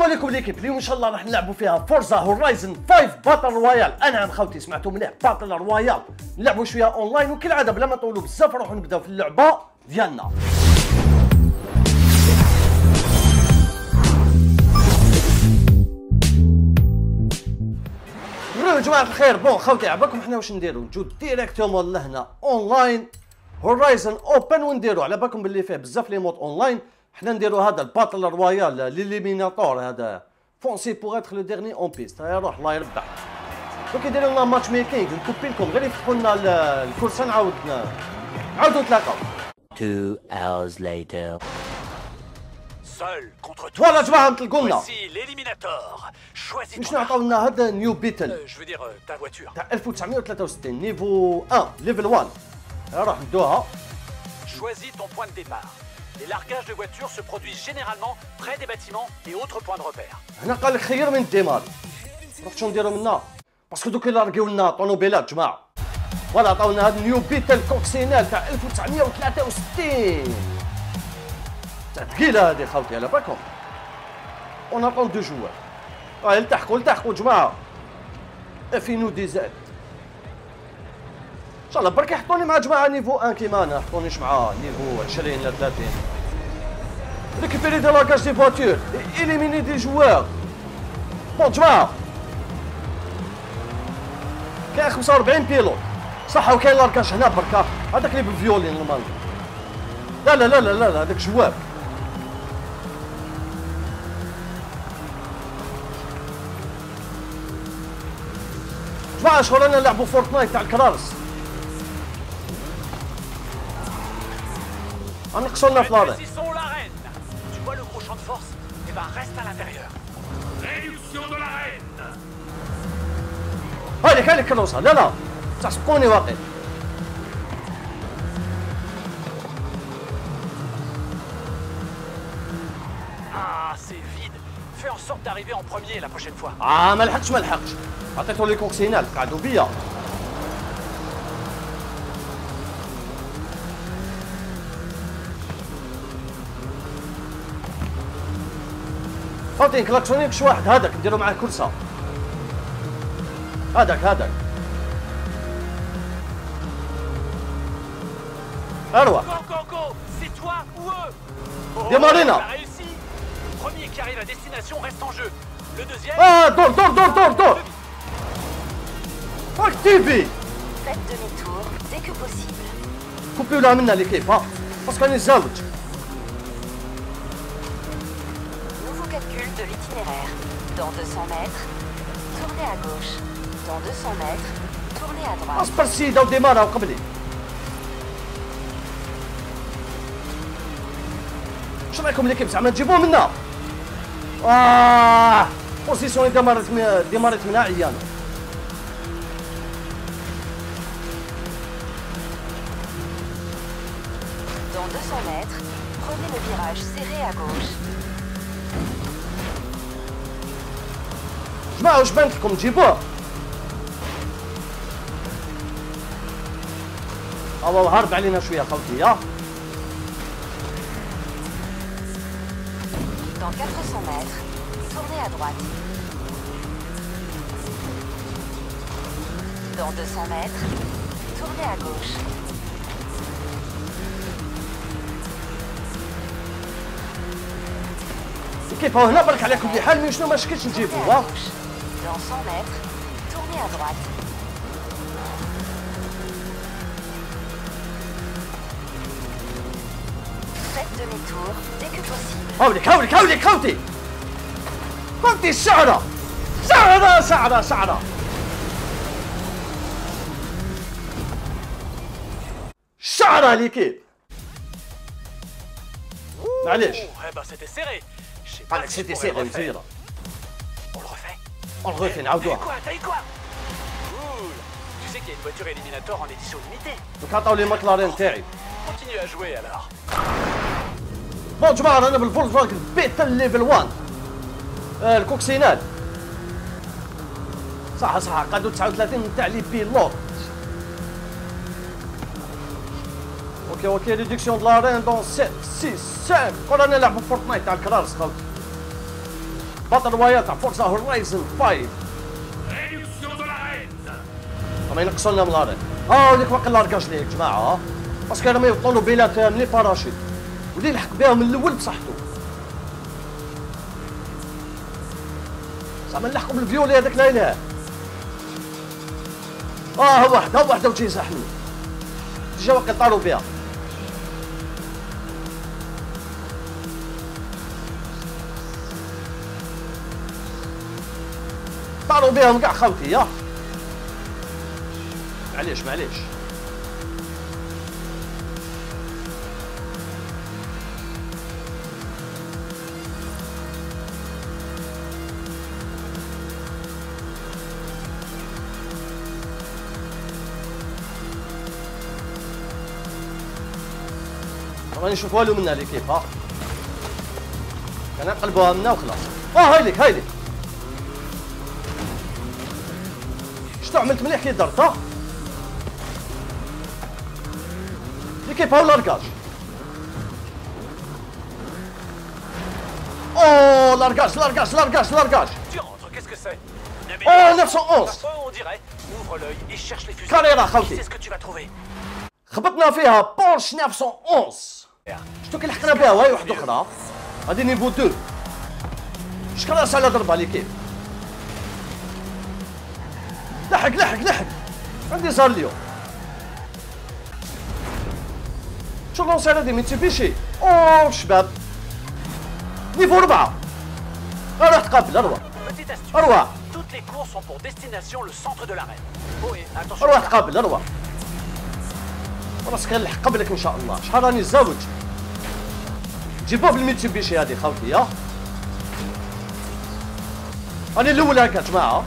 السلام عليكم l'équipe. اليوم إن شاء الله راح نلعبوا فيها Forza Horizon 5 battle royale إي نعم خوتي سمعتوا مليح battle royale نلعبوا شوية اونلاين وكالعاده بلا ما نطولوا بزاف نروحوا نبداو في اللعبة ديالنا. يا جماعة الخير. bon خوتي على بالكم حنا واش نديروا؟ نجو directement لهنا online Horizon Open ونديروا. على بالكم باللي فيه بزاف les modes online حنا نديروا هذا ال battle royale l'éliminator هذا avancez pour être le dernier en piste هيا روح الله يربح دوك يديروا لنا matchmaking نكوبي لكم غير يفتحوا لنا ال course نعاود نعاودوا نتلاقاو 2 hours later. Seul contre toi. voilà جماعة نطلقوا لنا Voici l'éliminator. Choisis ton arme. نعطيو لنا هذا New Beetle Euh, je veux dire euh, ta voiture. تاع 1963 niveau 1 level 1 هيا روح ندوها Choisis ton point de départ. Les largages de voitures se produisent généralement près des bâtiments et autres points de repère. هنا قال لك خير من الديمار روح شنو نديرو منا parce que دوك اللي رقيو لنا طونوبيلات جماعة. voilà عطاونا هذا New Beetle coccinelle تاع 1963 تاع ثقيله هذه خاوتي على بالكم. en attente de joueurs آه التحقوا التحقوا جماعة. افينو ديزايد شاء الله برك يحطوني مع جماعة نيفو 1 كيما أنا. يحطونيش مع نيفو 20 ولا 30 ريكيبيري دي لاكاج دي فواتور إليميني دي جوار. بون جماعة. كاين 45 بيلوت صح وكاين لاركاج هنا بركا هذاك اللي بالفيولين نورمال. لا لا لا لا لا لا، هذاك جواب جماعة شغل أنا نلعبوا فورتنايت تاع الكرارس. غنقصوا لنا في لارين Précisons l'arène. Tu vois le gros champ de force Eh ben reste à l'intérieur. Réduction de l'arène. هذيك هذيك كروسه لا لا تسبقوني واقع Ah, c'est vide. Fais en sorte d'arriver en premier la prochaine fois. اه ما لحقتش ما لحقتش عطيتو لي كوكسينال قعدوا بيا اعطيني كلاكسونيك شو واحد. هذاك نديرو معاه كرسى هذاك هذاك اروى ديمارينا آه دور دور دور دور دور اكتيفي فات دو مي تور دي كو بوسيبل كوبيو لا منا ليكيب ها باسكو أنا نزاوج calcul de l'itinéraire. Dans 200 mètres, tournez à gauche. Dans 200 mètres, tournez à droite. اصبر سيدة وديمارا وقبلي شو رايكم اللي كيف زعما تجيبوه منا اه بوزيسيون ديمارت من ديمارت منها عيانه Dans 200 mètres, prenez le virage serré à gauche. جماعة واش بانت لكم تجيبوه؟ الله هرب علينا شوية خوتي يا. Dans 400 mètres, tournez à droite. Dans 200 mètres, tournez à gauche. كيف هو هنا؟ برك على كل حال مي شنو ما شكيتش Tournez نجيبوه à ها gauche. Dans 100 mètres, tournez à droite. Faites demi-tour dès que possible. هاوليك هاوليك هاوليك خوتي خوتي الشعرة شعرة شعرة شعرة شعرة ليكيب معليش Oh, eh ben c'était serré. Je sais pas قالك si je سيتي Refait الغوثي T'as eu نعاودوها quoi T'as eu quoi Cool. Tu sais qu'il y a une voiture éliminator en édition limitée. دوك عطاو لي ماكلارين تاعي Continue à jouer alors. بون جماعة رانا بالفولكس فاجن بيتل ليفل 1 آه الكوكسينال صح صح قادو 39 تاع لي بيلوت أوكي أوكي ريدكسيون دو لارين دون 7 6 5 قول أنا نلعبوا فورتنايت تاع الكرارس خاوتي رويال تاع فورزا هورايزن 5 راهم ينقصوا لنا من الأرض آه وديك باقي لاركاج ليه يا جماعة. باسكو راهم يوطلوا بيلات من لي باراشوت ودي يلحق بهم من الأول بصحته زعما نلحقوا بالفيولي هذاك لا إله. آه واحد ها واحد وجهي زحمي جا واقي طاروا بها. طاروا بهم كاع خوتي يا. معليش معليش. راني نشوف والو منها l'équipe ها. كان نقلبوها منا وخلاص. آه هاي لك شتو عملت مليح كي درت ها؟ l'équipe هاو largage. أوه largage largage largage largage. Oh, 911. On dirait. Ouvre l'œil et cherche les fusils. Carrera, Qui خوتي. c'est ce que tu vas trouver. خبطنا فيها بورش 911 شتو كي لحقنا بها؟ وهي واحدة أخرى. هادي نيفو 2 شكون راس على ضربة لي كيف لحق لحق لحق. عندي صار اليوم. شو لونسي هادي ميتسوبيشي أوه شباب. نيفو أربعة راح تقابل أروى Petite astuce. أروى Toutes les courses ont pour destination le centre de l'arène. Et attention. أروى تقابل أروى راسك غنلحق قبلك إن شاء الله. شحال راني زوج جيبوه بالميتسوبيشي هادي خوتي يا. راني الأول هكا يا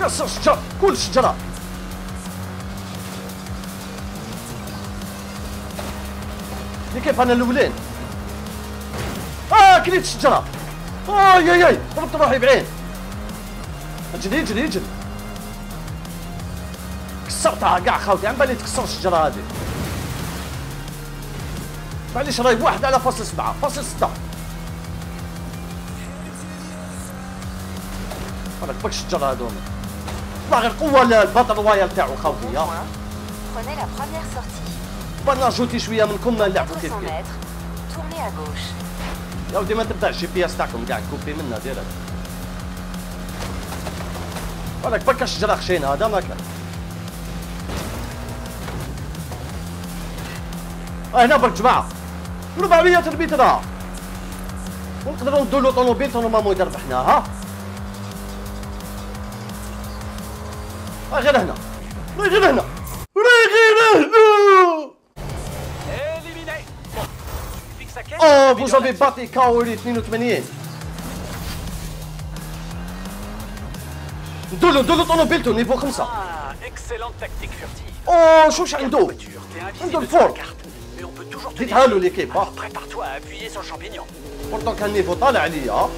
كسر شجر كل شجرة. اللي كيف أنا الأولين؟ آه كليت الشجرة اي اي اي ضربت روحي بعين. اجري اجري اجري كسرتها كاع خوتي عم بالي تكسر الشجرة هذه. معليش راهي واحد على فاصل سبعة. فاصل ستة. هذاك باك الشجرة هذوما غير قوة ال battle royale تاعو خوتي يا. Point. Prenez la première sortie. بنا جوتي شوية منكم نلعبوا 400 كيف كيف. يا ودي ما تبدأش جي بي اس تاعكم كاع كوبي منا ديريكت. هذاك بكا الشجرة خشينا هذا ما كان. آه هنا برك جماعة. 400 متر ونقدروا ندوا له طوموبيل نورمالمون اذا ربحناها غير هنا غير هنا غير هنا Éliminé. Bon. Tu piques sa caisse Oh, mais vous dans avez l'action. battu كاوري 82 ندولو ندولو طوموبيلتو نيفو خمسة Ah, excellente tactique furtive. اوه شوش عنده Voiture, t'es عنده invisible sur la الفور carte. Mais on peut toujours te ديتها له dévier. ليكيب ها Alors prépare-toi à appuyer sur le champignon. بورتون كان نيفو طالع عليا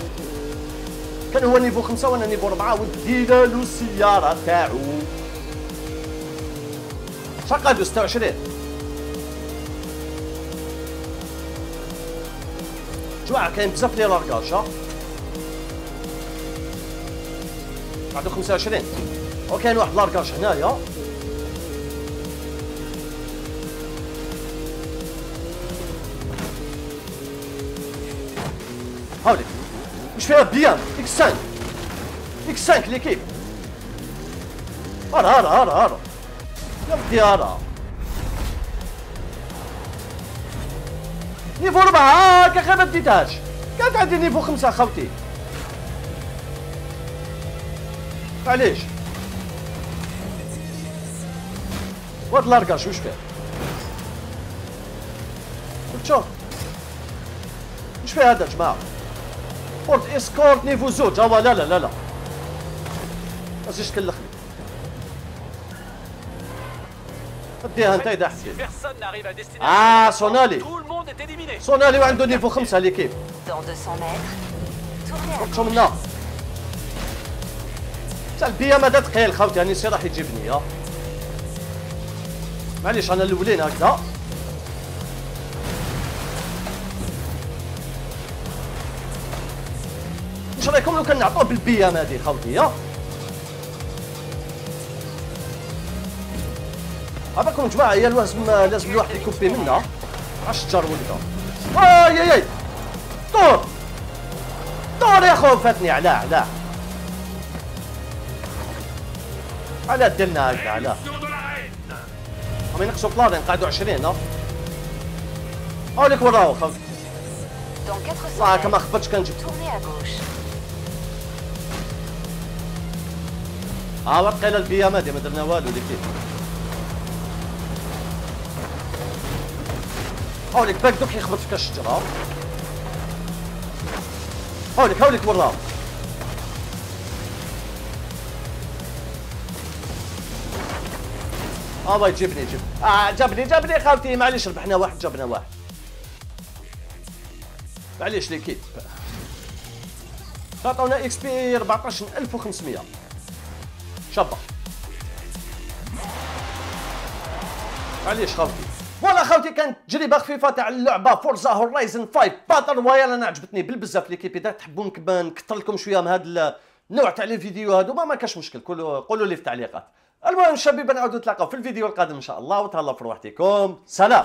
كان هو نيفو خمسة وأنا نيفو أربعة ودينا له السيارة تاعو شقادو 26 جماعة كاين بزاف لي لاركاج ها؟ بعدو 25 وكاين واحد لاركاج هنايا؟ هاولي مش فيها بيان؟ إكس 5 إكس 5 ليكيب. هرا هرا هرا هرا هرا نيفو أربعة آه كان غير ما ديتهاش كانت عندي نيفو خمسة خوتي. معليش. واد لاركاش وش فيه شوف وش فيه هذا يا جماعة؟ بورت إسكورت نيفو زوج. هو لا لا لا لا. ما تجيش تكلخني ديها أنت إذا حسيت. آه سونالي سونالي وعنده نيفو خمسة ليكيب نطشو منا تاع البيا مادا ثقيل خاوتي يعني سي راح يجيبني ها معليش أنا الأولين هكذا. واش رأيكم لو كان نعطوه بالبيام هذه خاوتي يا آه؟ عباكم جماعة هي لازم لازم الواحد يكوبي منها الشجر ولدها اي اي طور طور يا خو فاتني. علاه علاه علاه درنا هكذا علاه هم ينقصوا بلادين قعدوا 20 ها؟ هاوليك وراو خوتي Dans 400 والله كما خبرتش كان جبت. ها وقيل البيام هذه ما درنا والو اللي كيف هاوليك باك دوك يخبط فيك الشجرة هاوليك هاوليك وراه آه باي جيبني جيب آه جابني جابني خالتي. معليش ربحنا واحد جابنا واحد. معليش l'équipe عطونا XP 14500 شابة. معليش خوتي voilà خوتي كانت تجربه خفيفه تاع اللعبة Forza Horizon 5 battle royale أنا عجبتني بالبزاف l'équipe اذا تحبوا نكب- نكثر لكم شوية من هذا النوع تاع لي فيديو هادو ما ما كاش مشكل. قولوا قولوا لي في التعليقات. المهم شبيبه نعاودوا نتلاقاو في الفيديو القادم إن شاء الله وتهلاو في روحتكم. سلام!